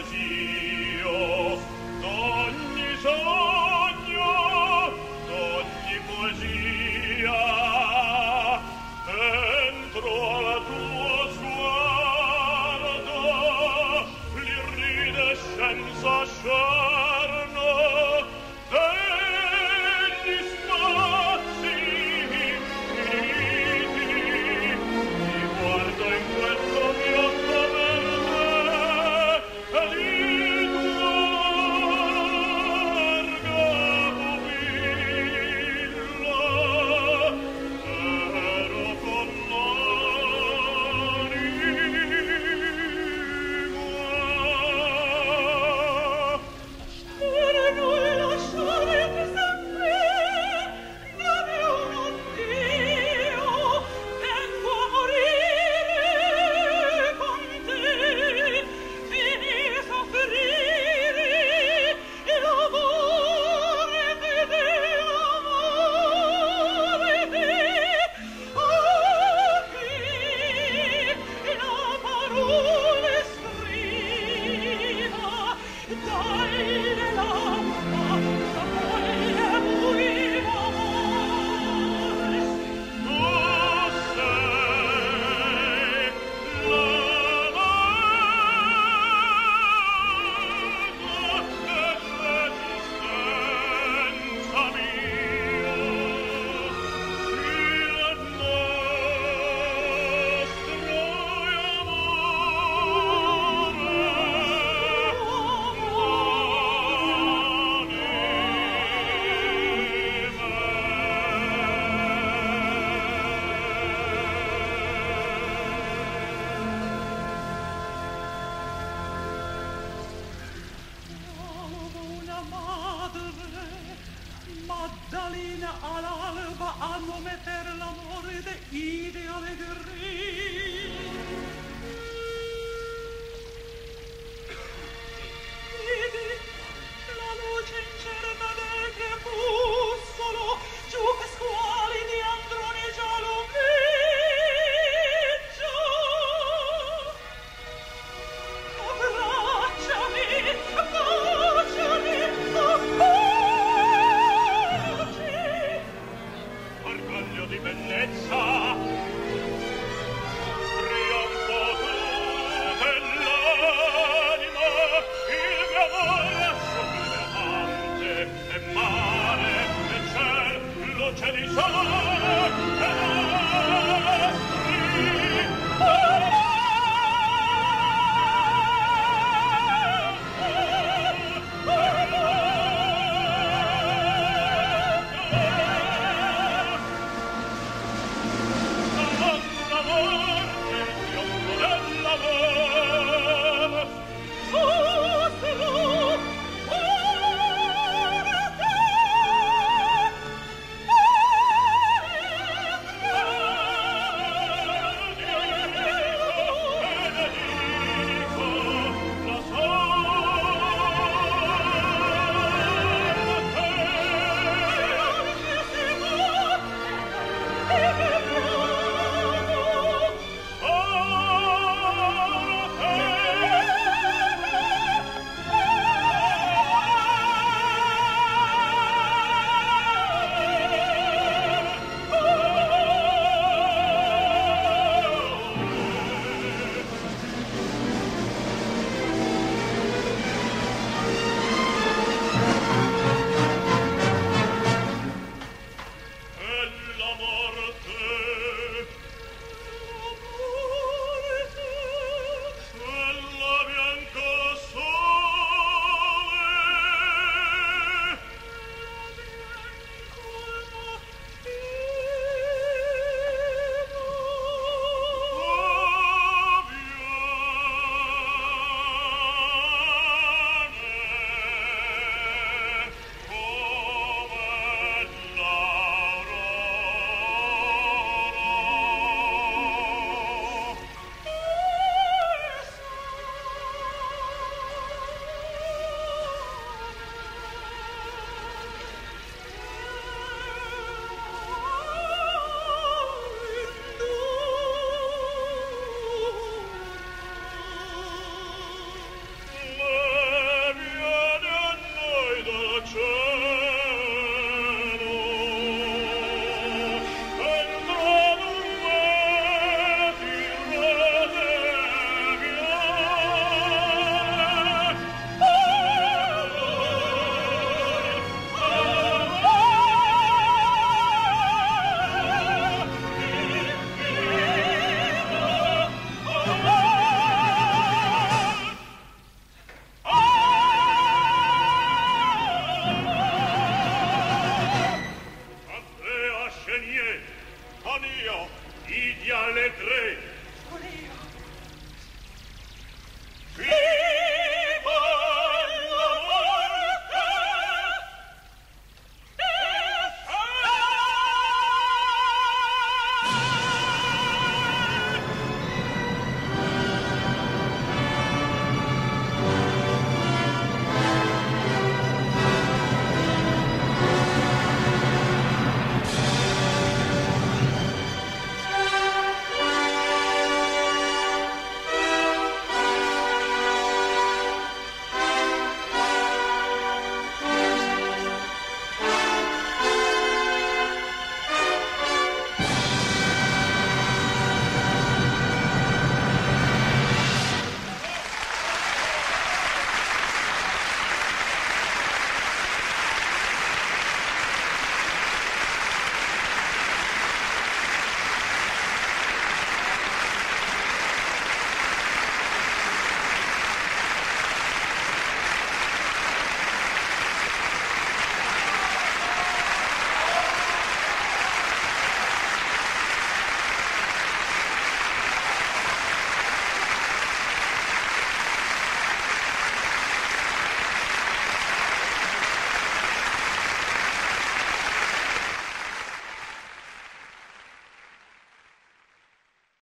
d'ogni Maddalena all'alba a non metter l'amore de ideo de. Oh. Anio, idia le tre. Anio.